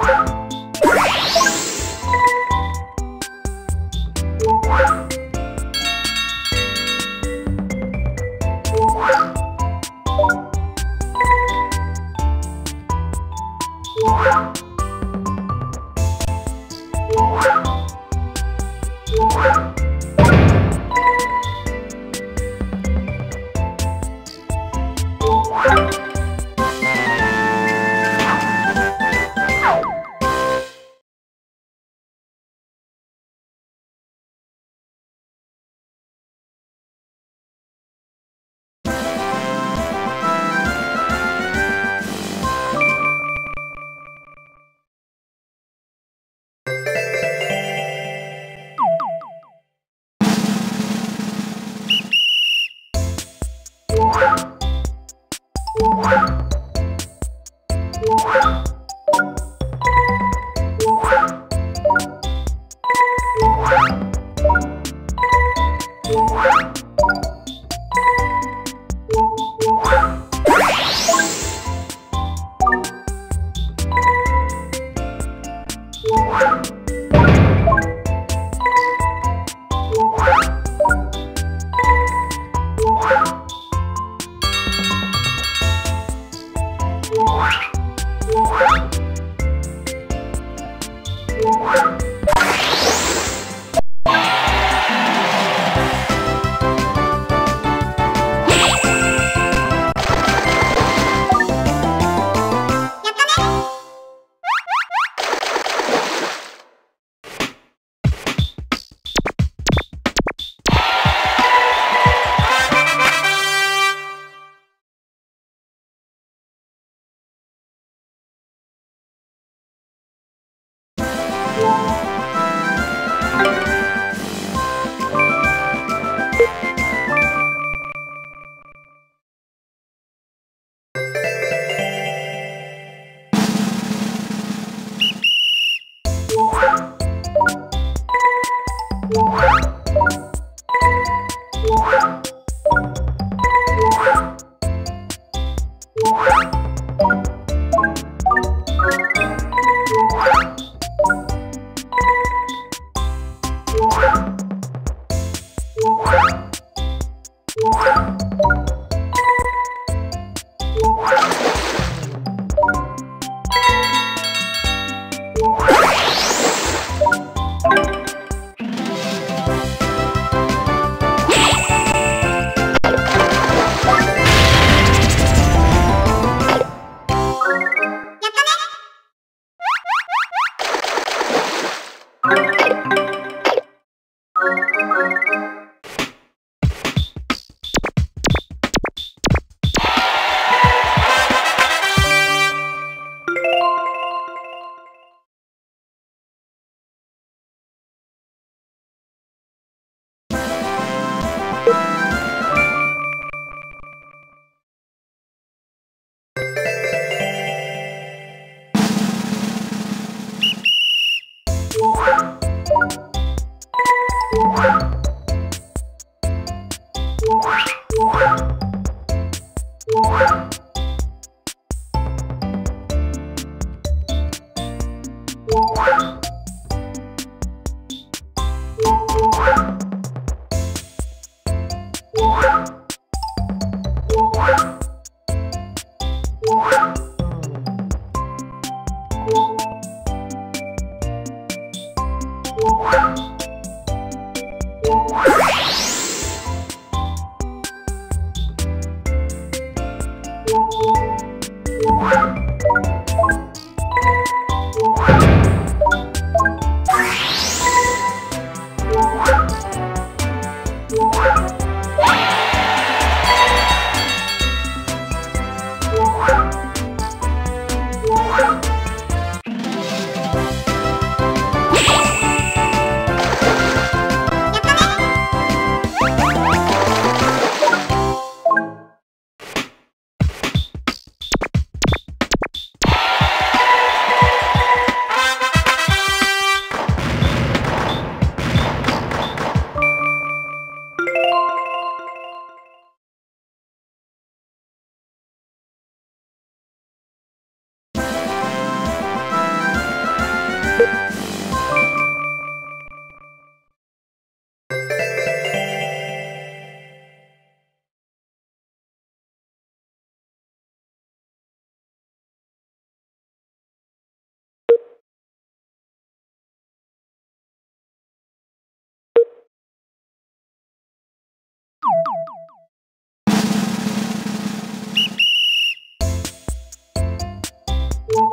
Woo!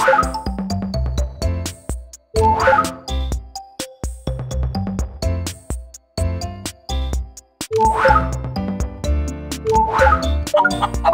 Ha ha ha!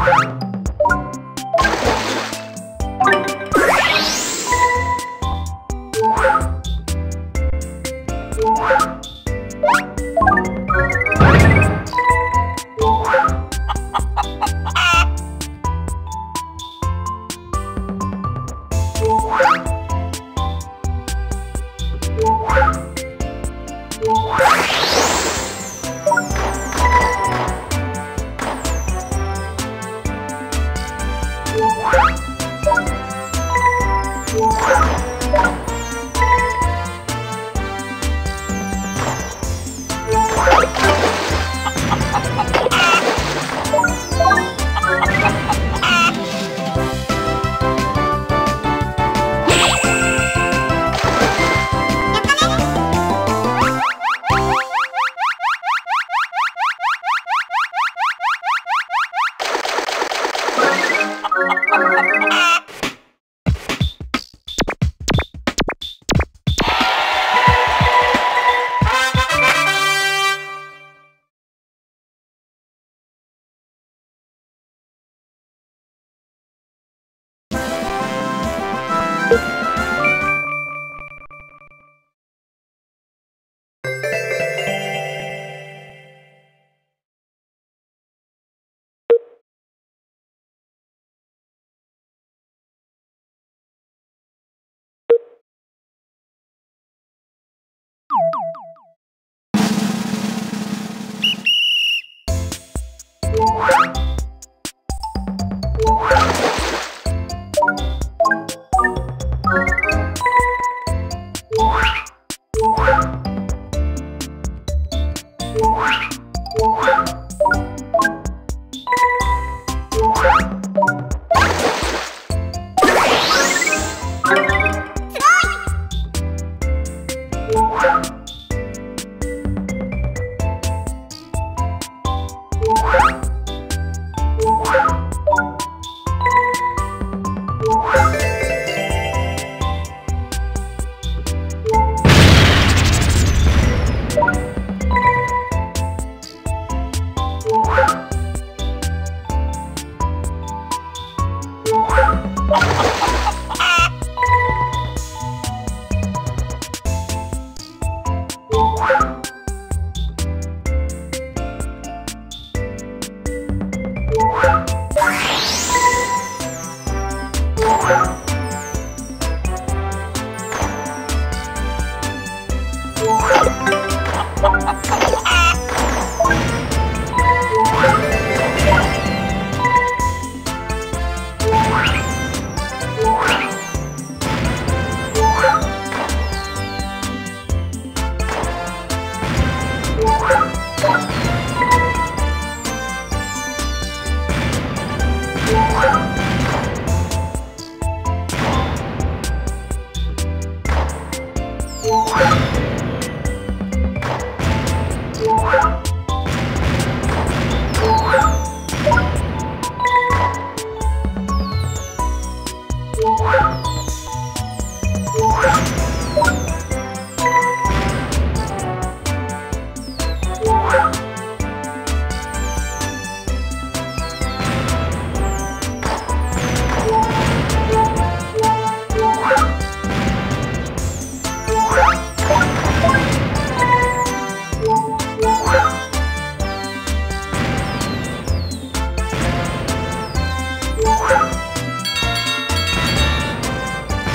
you you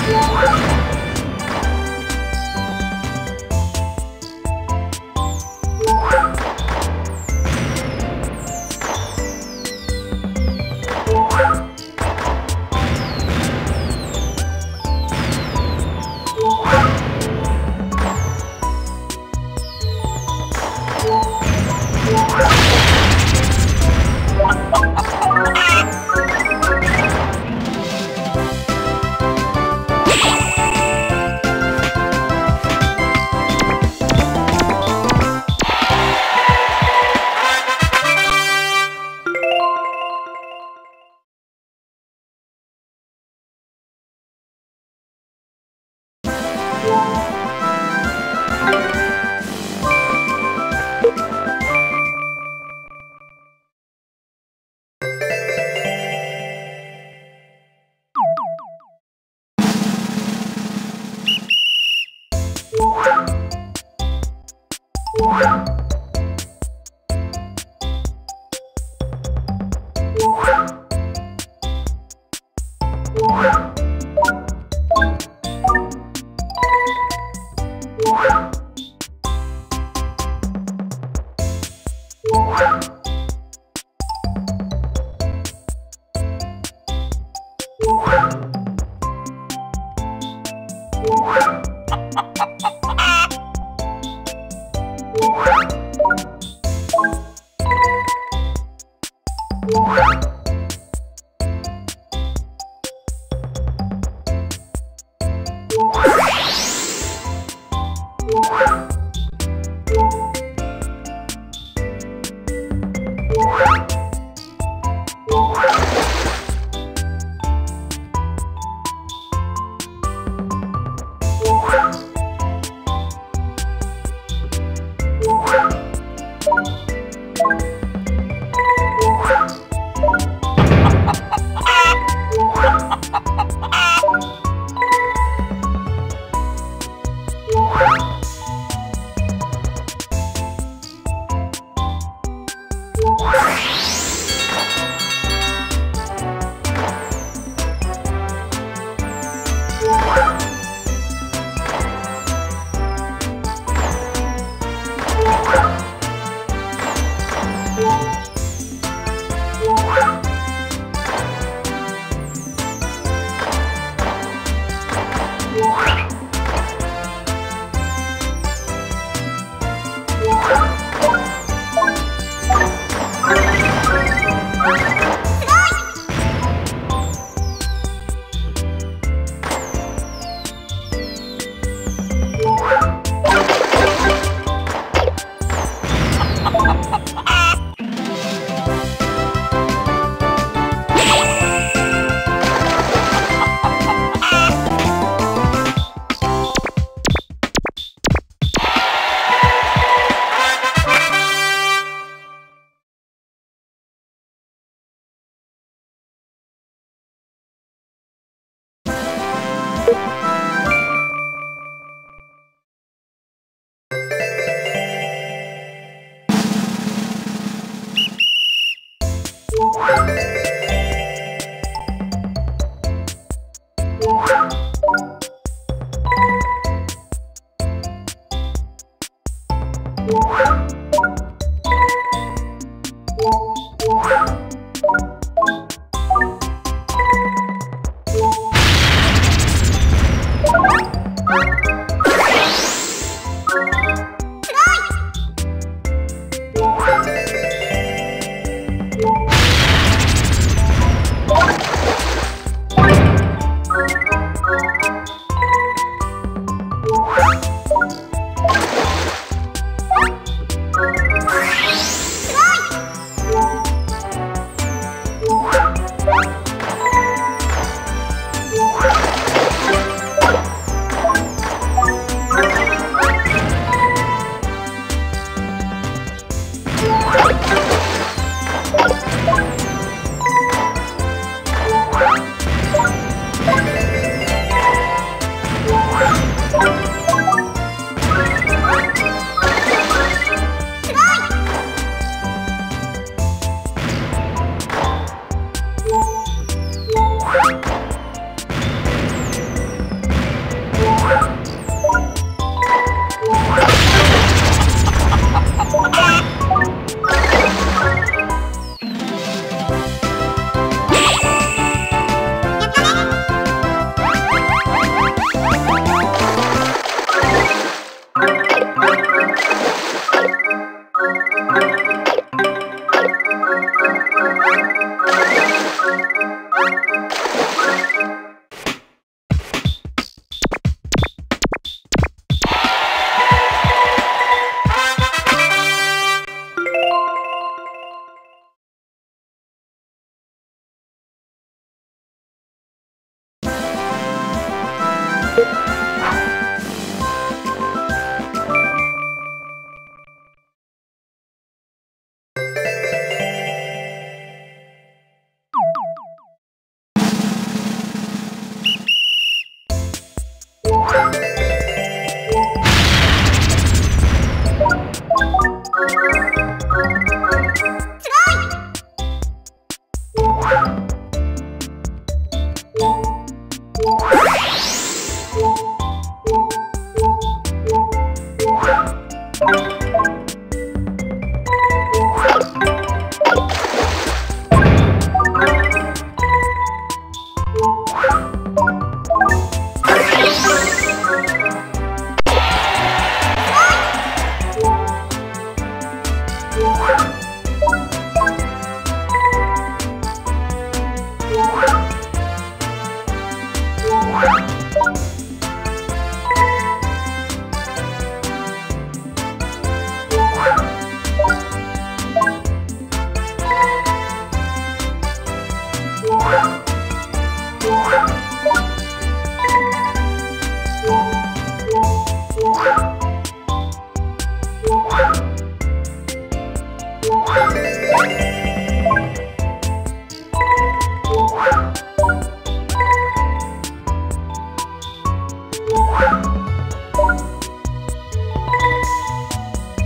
Woo! Thank.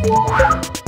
Wow.